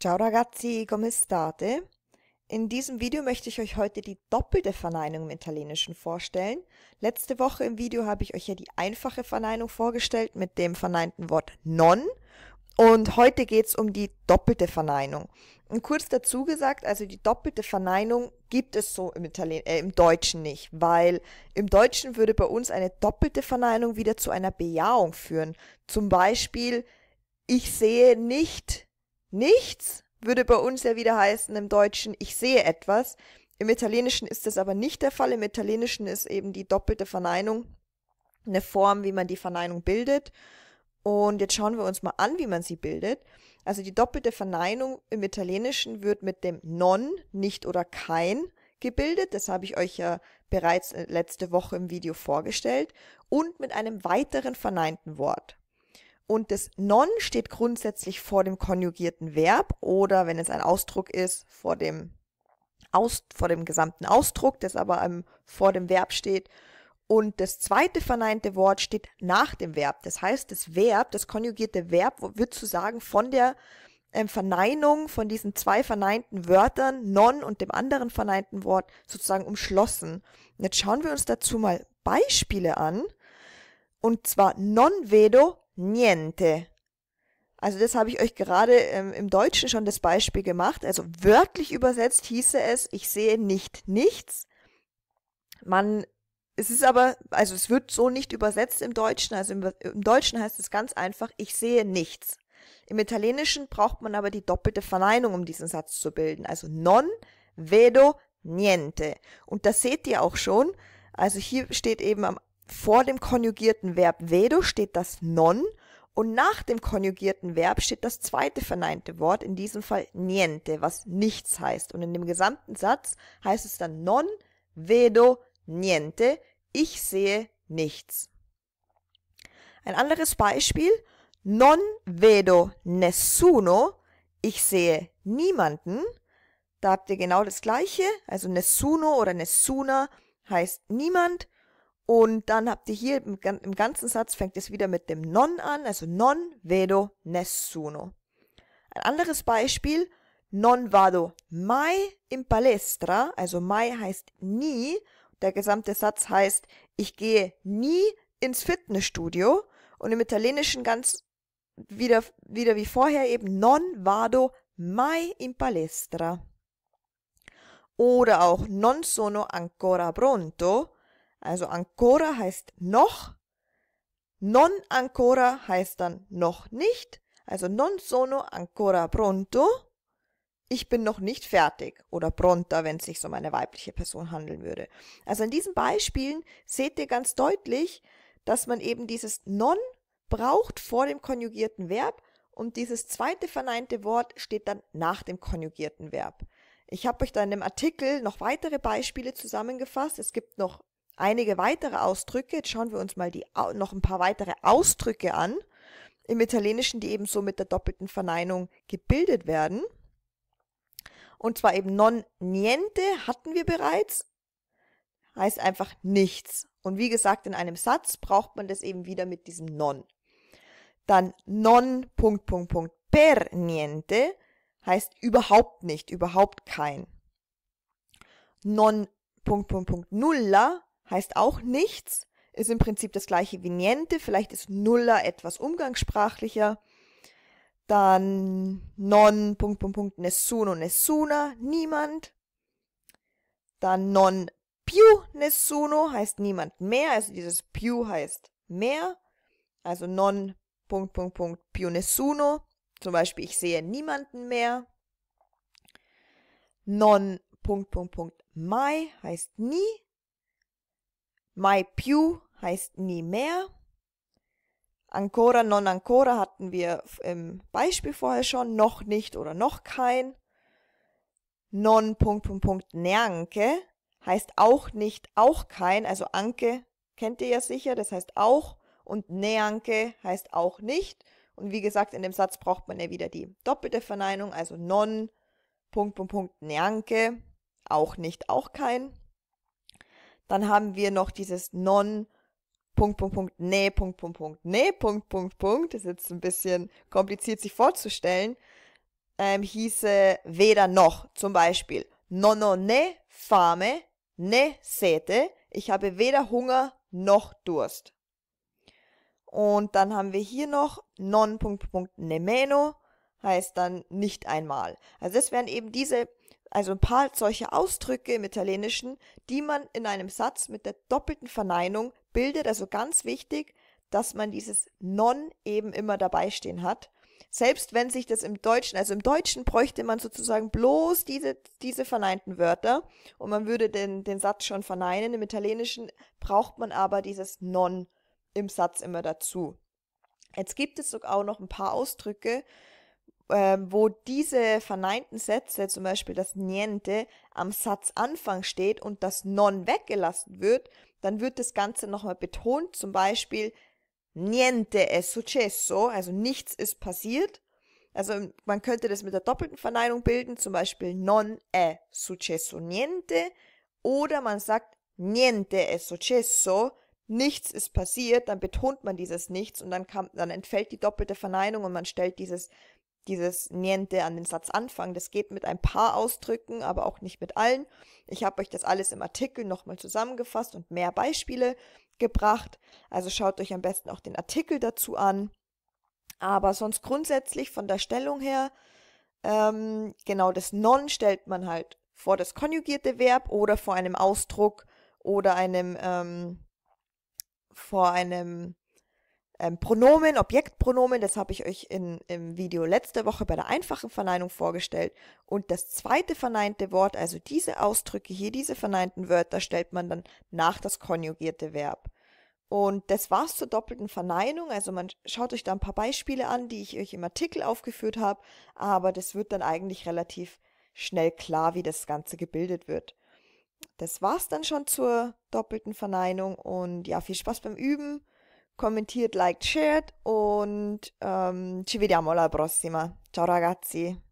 Ciao ragazzi, come state? In diesem Video möchte ich euch heute die doppelte Verneinung im Italienischen vorstellen. Letzte Woche im Video habe ich euch ja die einfache Verneinung vorgestellt mit dem verneinten Wort non und heute geht es um die doppelte Verneinung. Und kurz dazu gesagt, also die doppelte Verneinung gibt es so im, Italien äh, im Deutschen nicht, weil im Deutschen würde bei uns eine doppelte Verneinung wieder zu einer Bejahung führen. Zum Beispiel, ich sehe nicht Nichts würde bei uns ja wieder heißen im Deutschen, ich sehe etwas. Im Italienischen ist das aber nicht der Fall. Im Italienischen ist eben die doppelte Verneinung eine Form, wie man die Verneinung bildet. Und jetzt schauen wir uns mal an, wie man sie bildet. Also die doppelte Verneinung im Italienischen wird mit dem non, nicht oder kein gebildet. Das habe ich euch ja bereits äh, letzte Woche im Video vorgestellt. Und mit einem weiteren verneinten Wort. Und das non steht grundsätzlich vor dem konjugierten Verb oder wenn es ein Ausdruck ist, vor dem, Aus, vor dem gesamten Ausdruck, das aber ähm, vor dem Verb steht. Und das zweite verneinte Wort steht nach dem Verb. Das heißt, das Verb, das konjugierte Verb wird zu sagen von der ähm, Verneinung von diesen zwei verneinten Wörtern, non und dem anderen verneinten Wort, sozusagen umschlossen. Und jetzt schauen wir uns dazu mal Beispiele an. Und zwar non vedo niente. Also das habe ich euch gerade ähm, im Deutschen schon das Beispiel gemacht. Also wörtlich übersetzt hieße es, ich sehe nicht nichts. Man, es ist aber, also es wird so nicht übersetzt im Deutschen. Also im, im Deutschen heißt es ganz einfach, ich sehe nichts. Im Italienischen braucht man aber die doppelte Verneinung, um diesen Satz zu bilden. Also non vedo niente. Und das seht ihr auch schon. Also hier steht eben am vor dem konjugierten Verb vedo steht das non und nach dem konjugierten Verb steht das zweite verneinte Wort, in diesem Fall niente, was nichts heißt. Und in dem gesamten Satz heißt es dann non vedo niente, ich sehe nichts. Ein anderes Beispiel, non vedo nessuno, ich sehe niemanden. Da habt ihr genau das gleiche, also nessuno oder nessuna heißt niemand und dann habt ihr hier im, im, ganzen Satz fängt es wieder mit dem non an, also non vedo nessuno. Ein anderes Beispiel, non vado mai in palestra, also mai heißt nie. Der gesamte Satz heißt, ich gehe nie ins Fitnessstudio. Und im Italienischen ganz wieder, wieder wie vorher eben non vado mai in palestra. Oder auch non sono ancora pronto, also ancora heißt noch, non ancora heißt dann noch nicht, also non sono ancora pronto, ich bin noch nicht fertig oder pronta, wenn es sich um eine weibliche Person handeln würde. Also in diesen Beispielen seht ihr ganz deutlich, dass man eben dieses non braucht vor dem konjugierten Verb und dieses zweite verneinte Wort steht dann nach dem konjugierten Verb. Ich habe euch da in dem Artikel noch weitere Beispiele zusammengefasst. Es gibt noch einige weitere Ausdrücke. Jetzt schauen wir uns mal die, noch ein paar weitere Ausdrücke an im Italienischen, die eben so mit der doppelten Verneinung gebildet werden. Und zwar eben non niente hatten wir bereits, heißt einfach nichts. Und wie gesagt, in einem Satz braucht man das eben wieder mit diesem non. Dann non Punkt Punkt Punkt per niente heißt überhaupt nicht, überhaupt kein. Non Punkt Punkt Punkt nulla heißt auch nichts, ist im Prinzip das gleiche wie niente, vielleicht ist nulla etwas umgangssprachlicher. Dann non, Punkt, Punkt, Punkt, nessuno, nessuna, niemand. Dann non più nessuno heißt niemand mehr, also dieses più heißt mehr. Also non, Punkt, Punkt, Punkt, più nessuno. Zum Beispiel, ich sehe niemanden mehr. Non, Punkt, Punkt, Punkt, mai heißt nie. Mai più heißt nie mehr. Ancora, non ancora hatten wir im Beispiel vorher schon, noch nicht oder noch kein. Non, Punkt, Punkt, Punkt, neanche heißt auch nicht, auch kein, also anke kennt ihr ja sicher, das heißt auch und neanche heißt auch nicht. Und wie gesagt, in dem Satz braucht man ja wieder die doppelte Verneinung, also non, Punkt, Punkt, Punkt, neanche, auch nicht, auch kein. Dann haben wir noch dieses non Punkt, Punkt, Punkt, nee, Punkt, Punkt, Punkt, nee, Punkt, Punkt, Punkt. Das ist jetzt ein bisschen kompliziert sich vorzustellen. ähm, hieße weder noch. Zum Beispiel, non ho ne fame ne sete. Ich habe weder Hunger noch Durst. Und dann haben wir hier noch non Punkt Punkt nemmeno, heißt dann nicht einmal. Also das wären eben diese, also ein paar solche Ausdrücke im Italienischen, die man in einem Satz mit der doppelten Verneinung bildet. Also ganz wichtig, dass man dieses non eben immer dabei stehen hat. Selbst wenn sich das im Deutschen, also im Deutschen bräuchte man sozusagen bloß diese, diese verneinten Wörter und man würde den, den Satz schon verneinen. Im Italienischen braucht man aber dieses non im Satz immer dazu. Jetzt gibt es sogar auch noch ein paar Ausdrücke, äh, wo diese verneinten Sätze, zum Beispiel das Niente, am Satzanfang steht und das Non weggelassen wird, dann wird das Ganze nochmal betont, zum Beispiel Niente è successo, also nichts ist passiert. Also man könnte das mit der doppelten Verneinung bilden, zum Beispiel non è successo niente oder man sagt niente è successo, nichts ist passiert, dann betont man dieses Nichts und dann, kam, dann entfällt die doppelte Verneinung und man stellt dieses, dieses Niente an den Satzanfang. Das geht mit ein paar Ausdrücken, aber auch nicht mit allen. Ich habe euch das alles im Artikel nochmal zusammengefasst und mehr Beispiele gebracht. Also schaut euch am besten auch den Artikel dazu an. Aber sonst grundsätzlich von der Stellung her, ähm, genau das Non stellt man halt vor das konjugierte Verb oder vor einem Ausdruck oder einem ähm, vor einem ähm, Pronomen, Objektpronomen, das habe ich euch in, im Video letzte Woche bei der einfachen Verneinung vorgestellt. Und das zweite verneinte Wort, also diese Ausdrücke hier, diese verneinten Wörter, stellt man dann nach das konjugierte Verb. Und das war's zur doppelten Verneinung. Also man schaut euch da ein paar Beispiele an, die ich euch im Artikel aufgeführt habe, aber das wird dann eigentlich relativ schnell klar, wie das Ganze gebildet wird. Das war's dann schon zur doppelten Verneinung und ja, viel Spaß beim Üben. Kommentiert, liked, shared und ähm, ci vediamo alla prossima. Ciao ragazzi!